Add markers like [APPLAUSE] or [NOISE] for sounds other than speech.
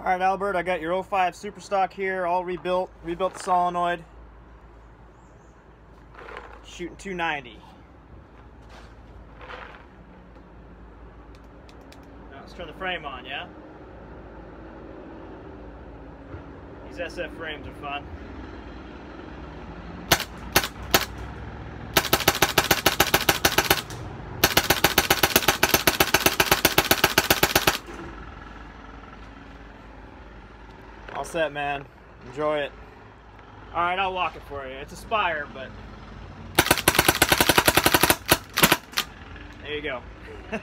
All right, Albert, I got your 05 Superstock here, all rebuilt, rebuilt the solenoid. Shooting 290. Now let's turn the frame on, yeah? These SF frames are fun. All set, man. Enjoy it. All right, I'll walk it for you. It's a Spire, but there you go. [LAUGHS]